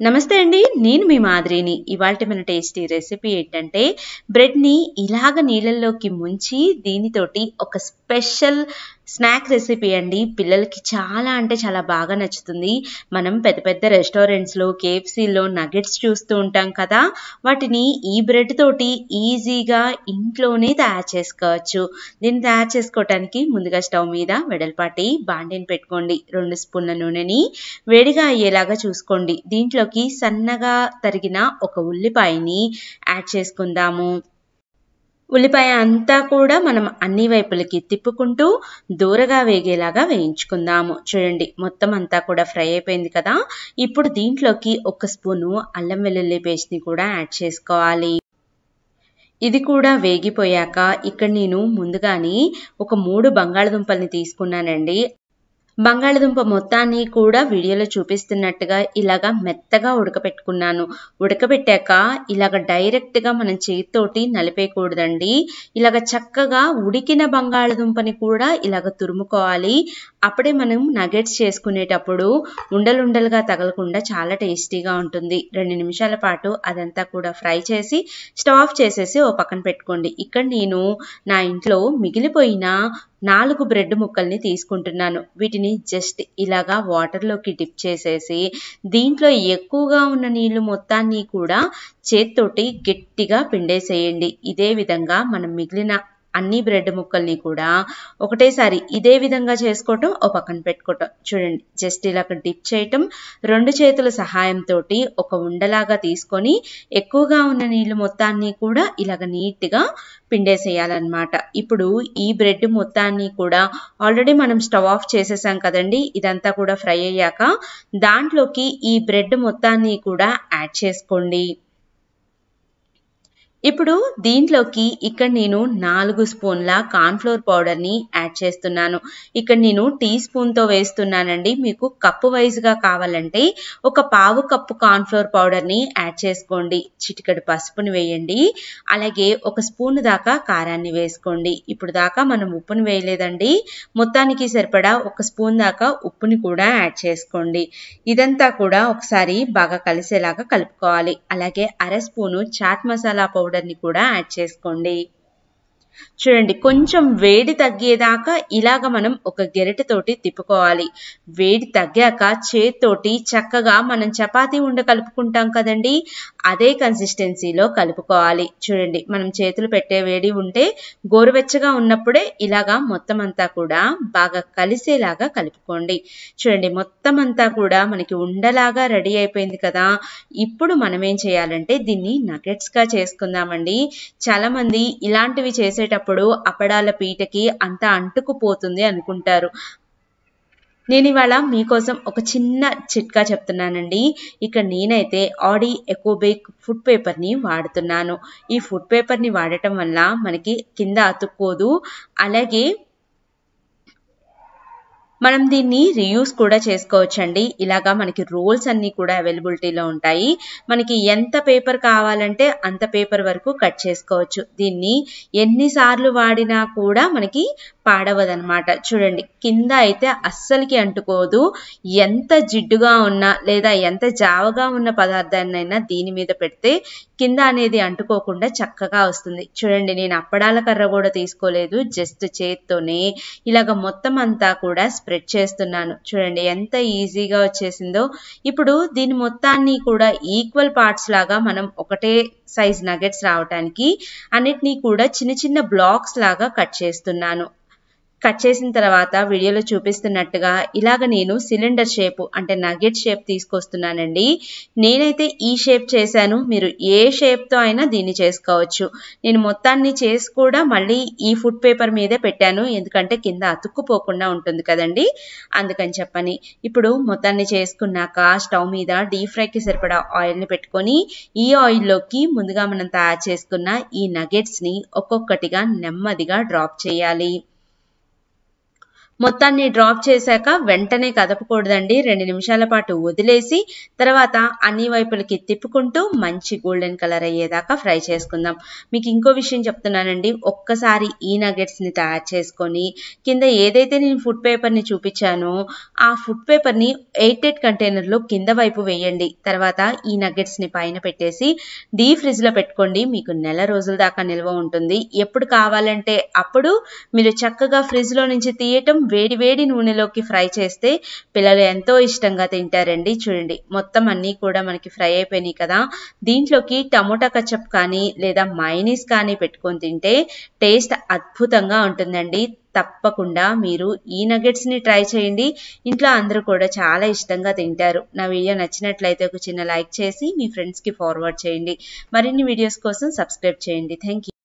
నమస్తే అండి నేను మీ మాదిరిని. ఇవాళ మన టేస్టీ రెసిపీ ఏంటంటే బ్రెడ్ని ఇలాగ నీళ్ళల్లోకి ముంచి దీనితోటి ఒక స్పెషల్ స్నాక్ రెసిపీ అండి. పిల్లలకి చాలా అంటే చాలా బాగా నచ్చుతుంది. మనం పెద్ద పెద్ద రెస్టారెంట్స్లో కేఎఫ్సీలో నగెట్స్ చూస్తూ ఉంటాం కదా. వాటిని ఈ బ్రెడ్ తోటి ఈజీగా ఇంట్లోనే తయారు చేసుకోవచ్చు. దీన్ని తయారు చేసుకోవటానికి ముందుగా స్టవ్ మీద వెడల్పాటి బాండిని పెట్టుకోండి. రెండు స్పూన్ల నూనెని వేడిగా అయ్యేలాగా చూసుకోండి. దీంట్లోకి సన్నగా తరిగిన ఒక ఉల్లిపాయని యాడ్ చేసుకుందాము. ఉల్లిపాయ అంతా కూడా మనం అన్ని వైపులకి తిప్పుకుంటూ దూరగా వేగేలాగా వేయించుకుందాము. చూడండి మొత్తం అంతా కూడా ఫ్రై అయిపోయింది కదా. ఇప్పుడు దీంట్లోకి ఒక స్పూను అల్లం వెల్లుల్లి పేస్ట్ని కూడా యాడ్ చేసుకోవాలి. ఇది కూడా వేగిపోయాక ఇక్కడ నేను ముందుగానే ఒక మూడు బంగాళదుంపల్ని తీసుకున్నానండి. బంగాళదుంప మొత్తాన్ని కూడా వీడియోలో చూపిస్తున్నట్టుగా ఇలాగా మెత్తగా ఉడకపెట్టుకున్నాను. ఉడకబెట్టాక ఇలాగ డైరెక్ట్గా మనం చేతితోటి నలిపేయకూడదండి. ఇలాగ చక్కగా ఉడికిన బంగాళదుంపని కూడా ఇలాగ తురుముకోవాలి. అప్పుడే మనం నగెట్స్ చేసుకునేటప్పుడు ఉండలుండలుగా తగలకుండా చాలా టేస్టీగా ఉంటుంది. రెండు నిమిషాల పాటు అదంతా కూడా ఫ్రై చేసి స్టవ్ ఆఫ్ చేసేసి ఓ పక్కన పెట్టుకోండి. ఇక్కడ నేను నా ఇంట్లో మిగిలిపోయిన నాలుగు బ్రెడ్ ముక్కల్ని తీసుకుంటున్నాను. వీటిని జస్ట్ ఇలాగా వాటర్లోకి డిప్ చేసేసి దీంట్లో ఎక్కువగా ఉన్న నీళ్ళు మొత్తాన్ని కూడా చేత్తోటి గట్టిగా పిండేసేయండి. ఇదే విధంగా మనం మిగిలిన అన్ని బ్రెడ్ ముక్కల్ని కూడా ఒకటేసారి ఇదే విధంగా చేసుకోవటం ఓ పక్కన పెట్టుకోవటం. చూడండి జస్ట్ ఇలా డిప్ చేయటం రెండు చేతుల సహాయంతో ఒక ఉండలాగా తీసుకొని ఎక్కువగా ఉన్న నీళ్ళు మొత్తాన్ని కూడా ఇలాగ నీట్గా పిండేసేయాలన్నమాట. ఇప్పుడు ఈ బ్రెడ్ మొత్తాన్ని కూడా ఆల్రెడీ మనం స్టవ్ ఆఫ్ చేసేసాం కదండి ఇదంతా కూడా ఫ్రై అయ్యాక దాంట్లోకి ఈ బ్రెడ్ మొత్తాన్ని కూడా యాడ్ చేసుకోండి. ఇప్పుడు దీంట్లోకి ఇక్కడ నేను నాలుగు స్పూన్ల కార్న్ఫ్లోర్ పౌడర్ని యాడ్ చేస్తున్నాను. ఇక్కడ నేను టీ స్పూన్తో వేస్తున్నానండి. మీకు కప్పు వైజ్గా కావాలంటే ఒక పావు కప్పు కార్న్ఫ్లోర్ పౌడర్ని యాడ్ చేసుకోండి. చిటికడు పసుపుని వేయండి. అలాగే ఒక స్పూన్ దాకా కారాన్ని వేసుకోండి. ఇప్పుడు దాకా మనం ఉప్పుని వేయలేదండి. మొత్తానికి సరిపడా ఒక స్పూన్ దాకా ఉప్పుని కూడా యాడ్ చేసుకోండి. ఇదంతా కూడా ఒకసారి బాగా కలిసేలాగా కలుపుకోవాలి. అలాగే అర స్పూను చాట్ మసాలా పౌడర్ పౌడర్ని కూడా యాడ్ చేసుకోండి. చూడండి కొంచెం వేడి తగ్గేదాకా ఇలాగ మనం ఒక గెరటితోటి తిప్పుకోవాలి. వేడి తగ్గాక చేతితోటి చక్కగా మనం చపాతీ ఉండ కలుపుకుంటాం కదండి అదే కన్సిస్టెన్సీలో కలుపుకోవాలి. చూడండి మనం చేతులు పెట్టే వేడి ఉంటే గోరువెచ్చగా ఉన్నప్పుడే ఇలాగా మొత్తం అంతా కూడా బాగా కలిసేలాగా కలుపుకోండి. చూడండి మొత్తం అంతా కూడా మనకి ఉండలాగా రెడీ అయిపోయింది కదా. ఇప్పుడు మనం ఏం చేయాలంటే దీన్ని నగెట్స్గా చేసుకుందామండి. చాలామంది ఇలాంటివి చేసే చేసేటప్పుడు అప్పడాల పీటకి అంతా అంటుకుపోతుంది అనుకుంటారు. నేను ఇవాళ మీకోసం ఒక చిన్న చిట్కా చెప్తున్నానండి. ఇక్కడ నేనైతే ఆడి ఎకోబేక్ ఫుడ్ పేపర్ని వాడుతున్నాను. ఈ ఫుడ్ పేపర్ని వాడటం వల్ల మనకి కింద అతుక్కోదు. అలాగే మనం దీన్ని రియూస్ కూడా చేసుకోవచ్చండి. ఇలాగా మనకి రోల్స్ అన్నీ కూడా అవైలబిలిటీలో ఉంటాయి. మనకి ఎంత పేపర్ కావాలంటే అంత పేపర్ వరకు కట్ చేసుకోవచ్చు. దీన్ని ఎన్నిసార్లు వాడినా కూడా మనకి పాడవదనమాట. చూడండి కింద అయితే అస్సలకి అంటుకోదు. ఎంత జిడ్డుగా ఉన్నా లేదా ఎంత జావగా ఉన్న పదార్థాన్నైనా దీని మీద పెడితే కింద అనేది అంటుకోకుండా చక్కగా వస్తుంది. చూడండి నేను అప్పడాల కర్ర కూడా తీసుకోలేదు. జస్ట్ చేత్తోనే ఇలాగ మొత్తం అంతా కూడా స్ప్రెడ్ చేస్తున్నాను. చూడండి ఎంత ఈజీగా వచ్చేసిందో. ఇప్పుడు దీని మొత్తాన్ని కూడా ఈక్వల్ పార్ట్స్ లాగా మనం ఒకటే సైజ్ నగెట్స్ రావటానికి అన్నిటినీ కూడా చిన్న చిన్న బ్లాక్స్ లాగా కట్ చేస్తున్నాను. కట్ చేసిన తర్వాత వీడియోలో చూపిస్తున్నట్టుగా ఇలాగ నేను సిలిండర్ షేప్ అంటే నగెట్ షేప్ తీసుకొస్తున్నానండి. నేనైతే ఈ షేప్ చేశాను. మీరు ఏ షేప్తో అయినా దీన్ని చేసుకోవచ్చు. నేను మొత్తాన్ని చేసి కూడా మళ్ళీ ఈ ఫుడ్ పేపర్ మీదే పెట్టాను. ఎందుకంటే కింద అతుక్కుపోకుండా ఉంటుంది కదండి. అందుకని చెప్పని. ఇప్పుడు మొత్తాన్ని చేసుకున్నాక స్టవ్ మీద డీప్ ఫ్రైకి సరిపడా ఆయిల్ని పెట్టుకొని ఈ ఆయిల్లోకి ముందుగా మనం తయారు చేసుకున్న ఈ నగెట్స్ని ఒక్కొక్కటిగా నెమ్మదిగా డ్రాప్ చేయాలి. మొత్తాన్ని డ్రాప్ చేశాక వెంటనే కదపకూడదండి. రెండు నిమిషాల పాటు వదిలేసి తర్వాత అన్ని వైపులకి తిప్పుకుంటూ మంచి గోల్డెన్ కలర్ అయ్యేదాకా ఫ్రై చేసుకుందాం. మీకు ఇంకో విషయం చెప్తున్నానండి. ఒక్కసారి ఈ నగెట్స్ని తయారు చేసుకొని కింద ఏదైతే నేను ఫుడ్ పేపర్ని చూపించానో ఆ ఫుడ్ పేపర్ని ఎయిటెడ్ కంటైనర్లో కింద వైపు వేయండి. తర్వాత ఈ నగెట్స్ని పైన పెట్టేసి డీ ఫ్రిడ్జ్లో పెట్టుకోండి. మీకు నెల రోజుల దాకా నిల్వ ఉంటుంది. ఎప్పుడు కావాలంటే అప్పుడు మీరు చక్కగా ఫ్రిడ్జ్లో నుంచి తీయటం వేడి వేడి నూనెలోకి ఫ్రై చేస్తే పిల్లలు ఎంతో ఇష్టంగా తింటారండి. చూడండి మొత్తం అన్నీ కూడా మనకి ఫ్రై అయిపోయినాయి కదా. దీంట్లోకి టమోటా కచప్ కానీ లేదా మైనీస్ కానీ పెట్టుకొని తింటే టేస్ట్ అద్భుతంగా ఉంటుందండి. తప్పకుండా మీరు ఈ నగెట్స్ని ట్రై చేయండి. ఇంట్లో అందరూ కూడా చాలా ఇష్టంగా తింటారు. నా వీడియో నచ్చినట్లయితే ఒక చిన్న లైక్ చేసి మీ ఫ్రెండ్స్కి ఫార్వర్డ్ చేయండి. మరిన్ని వీడియోస్ కోసం సబ్స్క్రైబ్ చేయండి. Thank you